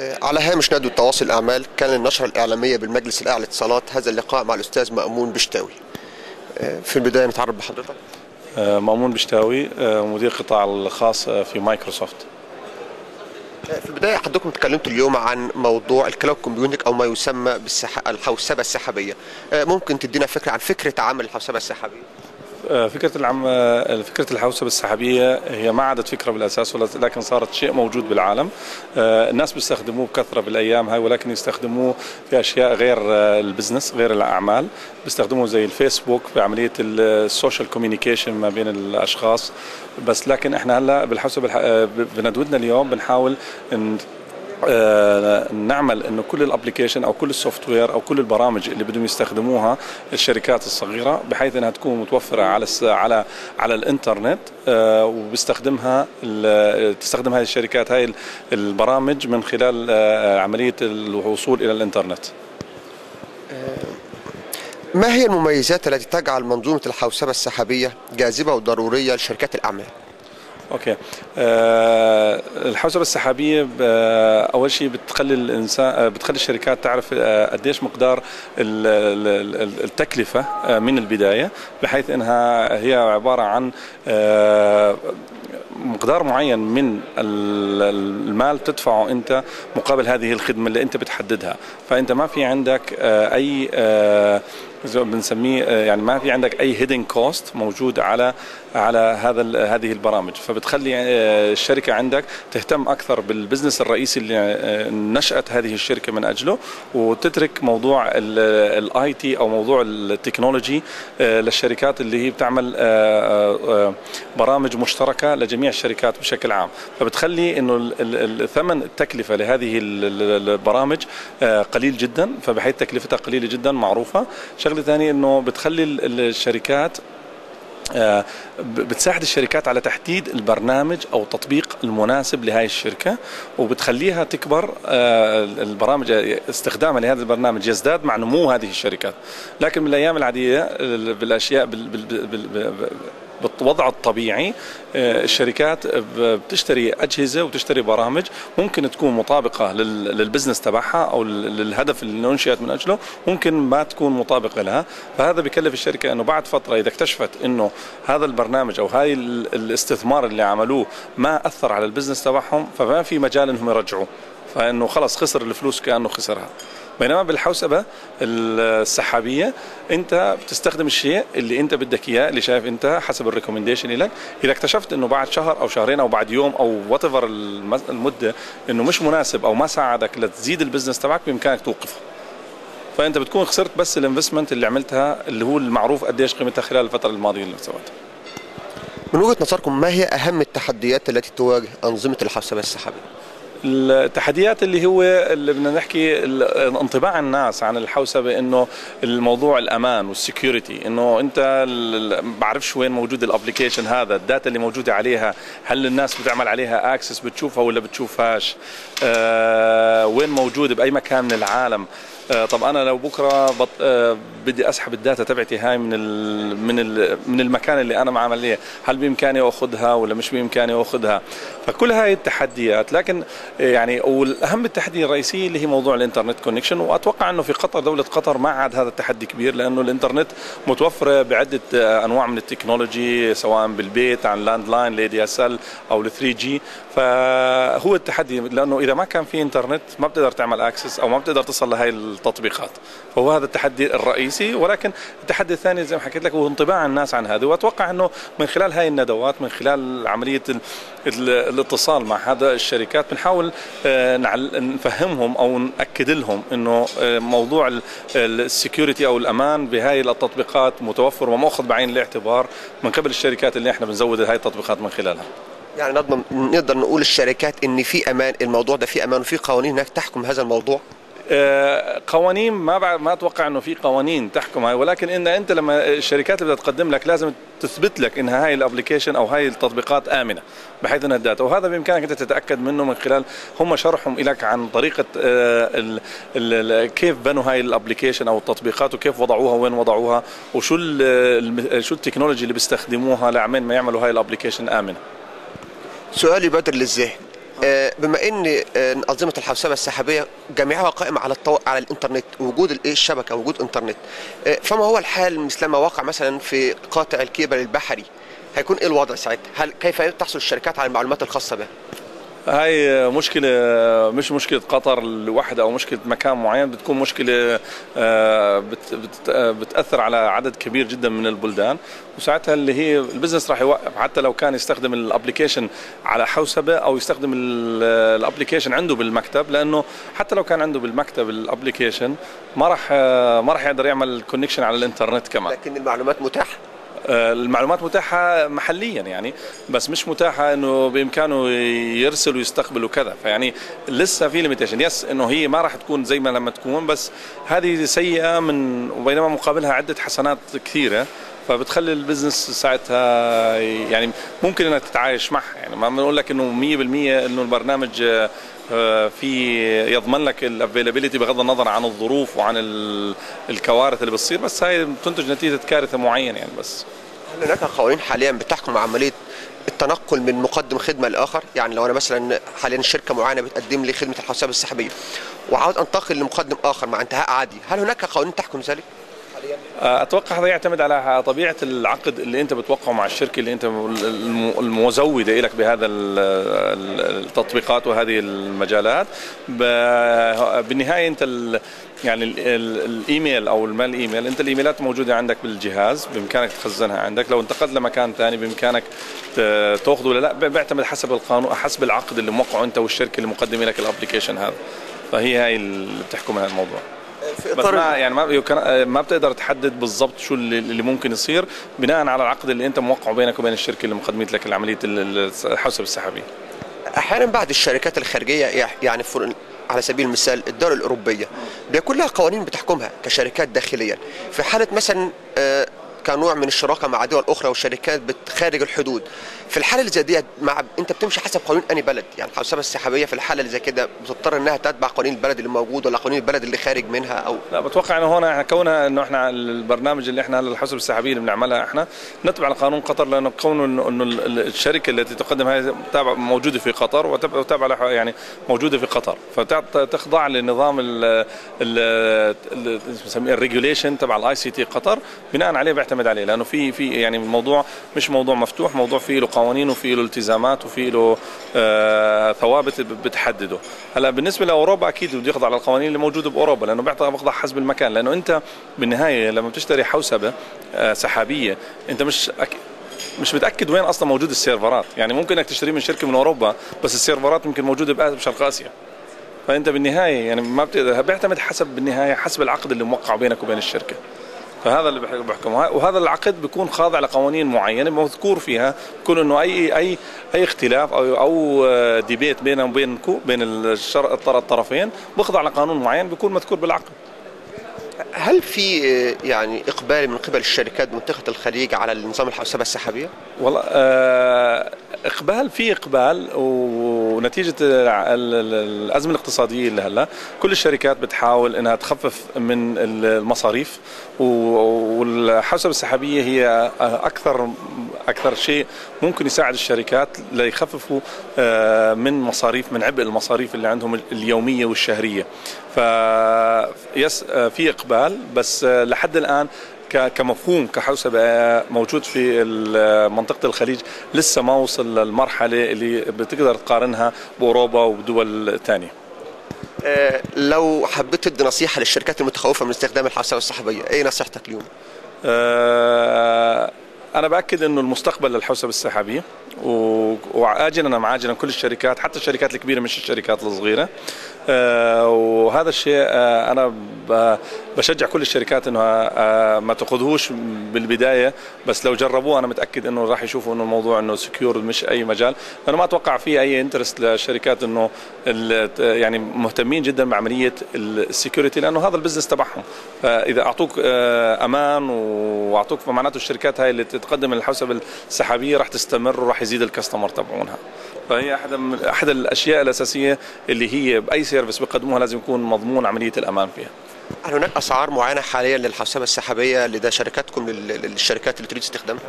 على هامش ندوة تواصل الأعمال كان النشرة الإعلامية بالمجلس الأعلى للاتصالات. هذا اللقاء مع الأستاذ مأمون بشتاوي. في البداية نتعرف بحضرتك. آه، مأمون بشتاوي آه، مدير قطاع الخاص آه، في مايكروسوفت. في البداية حضرتكم تكلمتوا اليوم عن موضوع ال cloud computing أو ما يسمى بالسح... الحوسبة السحابية. ممكن تدينا فكرة عن فكرة عمل الحوسبة السحابية؟ فكرة العم فكرة الحوسبة السحابية هي ما عادت فكرة بالأساس لكن صارت شيء موجود بالعالم. الناس بيستخدموه بكثرة بالأيام هاي ولكن يستخدموه في أشياء غير ال business غير الأعمال. بيستخدموه زي الفيسبوك في عملية ال social communication ما بين الأشخاص. بس لكن إحنا هلأ بالحوسبة بندوتنا اليوم بنحاول آه نعمل إنه كل ال application أو كل ال software أو كل البرامج اللي بدهم يستخدموها الشركات الصغيرة بحيث إنها تكون متوفرة على على على الإنترنت آه وبيستخدمها تستخدم هذه الشركات هاي البرامج من خلال آه عملية الوصول إلى الإنترنت. ما هي المميزات التي تجعل منظومة الحوسبة السحابية جاذبة وضرورية لشركات الأعمال؟ أوكي أه الحوسبه السحابية أه أول شيء بتخلي الإنسان أه بتخلي الشركات تعرف أه قديش مقدار التكلفة من البداية بحيث إنها هي عبارة عن مقدار معين من المال تدفعه انت مقابل هذه الخدمة اللي انت بتحددها. فانت ما في عندك أه أي أه بنسميه يعني ما في عندك أي hidden cost موجود على على هذا هذه البرامج. فبتخلي الشركة عندك تهتم أكثر بال business الرئيسي اللي نشأت هذه الشركة من أجله وتترك موضوع ال IT أو موضوع ال technology للشركات اللي هي بتعمل برامج مشتركة لجميع الشركات. بشكل عام. فبتخلي إنه الثمن التكلفة لهذه البرامج قليل جدا. فبحيث تكلفتها قليلة جدا معروفة. شغلة ثانية إنه بتخلي الشركات بتساعد الشركات على تحديد البرنامج أو التطبيق المناسب لهذه الشركة وبتخليها تكبر البرامج استخدامها لهذا البرنامج يزداد مع نمو هذه الشركات. لكن بالايام العادية بالأشياء بالوضع الطبيعي الشركات بتشتري أجهزة وتشتري برامج ممكن تكون مطابقة للبزنس تبعها أو للهدف اللي انشئت من أجله ممكن ما تكون مطابقة لها. فهذا بكلف الشركة إنه بعد فترة إذا اكتشفت إنه هذا البرنامج أو هاي الاستثمار اللي عملوه ما أثر على ال business تبعهم فما في مجال إنهم يرجعوه. فإنه خلص خسر الفلوس كأنه خسرها. بينما بالحوسبة السحابية انت بتستخدم الشيء اللي انت بدك اياه اللي شايف انت حسب ال recommendation لك. إذا اكتشفت إنه بعد شهر أو شهرين أو بعد يوم أو وات المدة إنه مش مناسب أو ما ساعدك لتزيد ال business تبعك بإمكانك توقفه. فأنت بتكون خسرت بس ال investment اللي عملتها اللي هو المعروف قديش قيمتها خلال الفترة الماضية اللي سويتها. من وجهة نظركم ما هي أهم التحديات التي تواجه أنظمة الحوسبة السحابية؟ التحديات اللي هو اللي بدنا نحكي انطباع الناس عن الحوسبة إنه الموضوع الأمان وال security إنه أنت بعرفش وين موجود ال application هذا ال data اللي موجودة عليها هل الناس بتعمل عليها access بتشوفها ولا بتشوفهاش؟ آه وين موجود بأي مكان من العالم؟ طب أنا لو بكرة بط... آه بدي أسحب ال data تبعتي هاي من ال... من ال... من المكان اللي أنا معمل هل بإمكاني أخذها ولا مش بإمكاني أخذها؟ فكل هاي التحديات. لكن يعني والأهم التحدي الرئيسي اللي هي موضوع ال internet connection وأتوقع إنه في قطر دولة قطر ما عاد هذا التحدي كبير لأنه الإنترنت متوفرة بعدة أنواع من ال technology سواء بالبيت عن land line ل DSL أو ل 3G فهو التحدي لأنه إذا ما كان في إنترنت ما بتقدر تعمل access أو ما بتقدر تصل لهي التطبيقات. فهو هذا التحدي الرئيسي ولكن التحدي الثاني زي ما حكيت لك هو انطباع الناس عن هذا وأتوقع أنه من خلال هاي الندوات من خلال عملية الاتصال مع هذا الشركات بنحاول نفهمهم أو نأكد لهم إنه موضوع السكيورتي أو الأمان بهاي التطبيقات متوفر ومأخذ بعين الاعتبار من قبل الشركات اللي إحنا بنزود هاي التطبيقات من خلالها. يعني نقدر نقول الشركات إن في أمان الموضوع ده في أمان وفي قوانين هناك تحكم هذا الموضوع؟ قوانين ما ما أتوقع إنه في قوانين تحكم هاي ولكن إن أنت لما الشركات اللي بدها تقدم لك لازم تثبت لك ان هاي ال application أو هاي التطبيقات آمنة بحيث إنها ال data وهذا بإمكانك أنت تتأكد منه من خلال هم شرحهم لك عن طريقة ال ال كيف بنوا هاي ال application أو التطبيقات وكيف وضعوها وين وضعوها وشو شو ال technology اللي بيستخدموها لعمين ما يعملوا هاي ال application آمنة. سؤال يبدر للذهن. آه، بما إن آه، أنظمة الحوسبة السحابية جميعها قائمه على الطو... على الإنترنت وجود الايه الشبكة وجود إنترنت آه، فما هو الحال مثلما وقع مثلا في قاطع الكيبل البحري هيكون إيه الوضع ساعتها؟ هل كيف تحصل الشركات على المعلومات الخاصة بها؟ هاي مشكلة مش مشكلة قطر لوحدها أو مشكلة مكان معين بتكون مشكلة آه، بت بت بتأثر على عدد كبير جدا من البلدان. وساعتها اللي هي ال business راح يوقف حتى لو كان يستخدم ال application على حوسبة أو يستخدم ال application عنده بالمكتب لأنه حتى لو كان عنده بالمكتب ال application ما راح ما راح يقدر يعمل connection على الإنترنت كمان. لكن المعلومات متاحة. المعلومات متاحة محليا يعني بس مش متاحة إنه بإمكانه يرسل ويستقبل وكذا. فيعني لسه في limitation yes إنه هي ما راح تكون زي ما لما تكون بس هذه سيئة من وبينما مقابلها عدة حسنات كثيرة فبتخلي ال business ساعتها يعني ممكن انك تتعايش معها. يعني ما بنقول لك إنه 100% إنه البرنامج آه، في يضمن لك ال availability بغض النظر عن الظروف وعن ال- الكوارث اللي بتصير بس هاي بتنتج نتيجة كارثة معينة يعني بس. هل هناك قوانين حاليا بتحكم عملية التنقل من مقدم خدمة لآخر؟ يعني لو أنا مثلا حاليا شركة معينة بتقدم لي خدمة الحوسبة السحابية وعاوز أنتقل لمقدم آخر مع انتهاء عادي هل هناك قوانين تحكم ذلك؟ أتوقع هذا يعتمد على طبيعة العقد اللي أنت بتوقعه مع الشركة اللي أنت الم- المزودة لك بهذا ال- ال- التطبيقات وهذه المجالات. بالنهاية أنت يعني ال- ال- الإيميل أو المال الايميل أنت الإيميلات موجودة عندك بالجهاز بإمكانك تخزنها عندك. لو انتقلت لمكان ثاني بإمكانك تأخذه ولا لا بيعتمد حسب القانون حسب العقد اللي موقعه أنت والشركة اللي مقدمة لك ال application هذا. فهي هاي اللي بتحكم هذا الموضوع. في بس ما يعني ما يمكن- ما بتقدر تحدد بالضبط شو اللي, اللي ممكن يصير بناء على العقد اللي أنت موقعه بينك وبين الشركة اللي مقدمت لك العملية ال- الحوسبة السحابية. أحيانا بعض الشركات الخارجية يعني على سبيل المثال الدول الأوروبية بيكون لها قوانين بتحكمها كشركات داخليا. في حالة مثلا آه، كنوع من الشراكة مع دول أخرى وشركات خارج الحدود. في الحالة اللي زي ديت مع أنت بتمشي حسب قانون اني بلد. يعني الحوسبه السحابية في الحالة اللي زي كده بتضطر إنها تتبع قوانين البلد اللي موجود ولا قوانين البلد اللي خارج منها أو لا بتوقع إنه هون إحنا كونها إنه إحنا البرنامج اللي إحنا الحوسبه السحابية اللي بنعملها إحنا نتبع قانون قطر لأنه كونه انه الشركة التي تقدم هذه تابع موجودة في قطر وتابع وتابع لها يعني موجودة في قطر. فتخضع لنظام ال ال ال regulation تبع ال ICT قطر بناء عليه بيعتمد عليه لأنه في في يعني الموضوع مش موضوع مفتوح موضوع فيه له قوانين وفيه له التزامات وفيه له آه ثوابت بتحدده. هلا بالنسبة لأوروبا أكيد بده يخضع للقوانين اللي موجودة بأوروبا لأنه بيعطى بيخضع حسب المكان. لأنه أنت بالنهاية لما بتشتري حوسبة آه سحابية أنت مش أك... مش متأكد وين أصلا موجود السيرفرات. يعني ممكن إنك تشتري من شركة من أوروبا بس السيرفرات يمكن موجودة بشرق آسيا. فأنت بالنهاية يعني ما بتقدر بيعتمد حسب بالنهاية حسب العقد اللي موقع بينك وبين الشركة. فهذا اللي بح- بحكمه وهذا العقد بيكون خاضع لقوانين معينة مذكور فيها بيكون إنه اي اي أي اختلاف أو أو آه، ديبيت بينه وبينكم بين الطرفين بيخضع لقانون معين بيكون مذكور بالعقد هل في آه، يعني إقبال من قبل الشركات منطقة الخليج على النظام الحوسبه السحابية؟ والله آه، إقبال في إقبال ونتيجة الأزمة الاقتصادية اللي هلأ كل الشركات بتحاول إنها تخفف من المصاريف والحوسبه السحابية هي أكثر أكثر شيء ممكن يساعد الشركات ليخففوا آه، من مصاريف من عبء المصاريف اللي عندهم اليومية والشهرية. ف يس آه، في إقبال بس آه، لحد الآن كمفهوم كحوسبة موجود في منطقة الخليج لسه ما وصل للمرحلة اللي بتقدر تقارنها بأوروبا ودول تانية. آه، لو حبيت تدي نصيحة للشركات المتخوفة من استخدام الحوسبة السحابيه إيه نصيحتك اليوم؟ آه، أنا بأكد أنه المستقبل للحوسبة السحابية و- وعاجلا أم آجلا كل الشركات حتى الشركات الكبيرة مش الشركات الصغيرة. آه، وهذا الشيء آه، أنا ب- بشجع كل الشركات أنها آه، ما تأخذهوش بالبداية بس لو جربوه أنا متأكد أنه راح يشوفوا أنه الموضوع أنه secure مش أي مجال. أنا ما أتوقع في أي interest للشركات ال- يعني مهتمين جدا بعملية ال security لأنه هذا ال business تبعهم. فإذا أعطوك آه، أمان وأعطوك فمعناته الشركات هاي اللي تقدم الحوسبة السحابية راح تستمر وراح يزيد ال customer تبعونها. فهي أحد أحد الأشياء الأساسية اللي هي بأي service بيقدموها لازم يكون مضمون عملية الامان فيها. هل هناك أسعار معينة حاليا للحوسبه السحابية لدى شركاتكم لل- للشركات اللي تريد استخدامها؟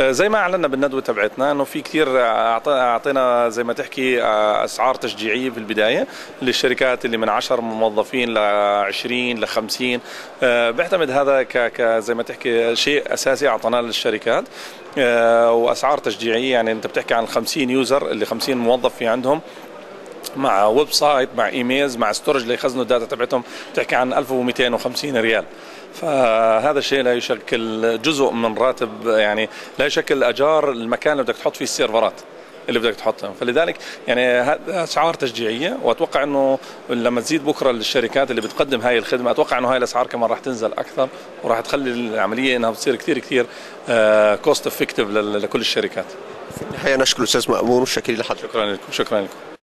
زي ما أعلنا بالندوة تبعتنا إنه في كثير أعطينا زي ما تحكي أسعار تشجيعية في البداية للشركات اللي من 10 موظفين ل 20 ل 50 بيعتمد هذا ك ك زي ما تحكي شيء أساسي اعطيناه للشركات. وأسعار تشجيعية يعني أنت بتحكي عن 50 user اللي 50 موظف في عندهم. مع website مع emails مع storage ليخزنوا ال data تبعتهم بتحكي عن 1250 ريال. فهذا الشيء لا يشكل جزء من راتب يعني لا يشكل أجار المكان اللي بدك تحط فيه السيرفرات اللي بدك تحطهم. فلذلك يعني أسعار تشجيعية وأتوقع إنه لما تزيد بكرة الشركات اللي بتقدم هاي الخدمة أتوقع إنه هاي الأسعار كمان راح تنزل أكثر وراح تخلي العملية إنها بتصير كثير كثير cost effective لكل الشركات. في النهاية نشكر الأستاذ مأمون وشاكرين لحضرتك. شكرا لكم شكرا لكم.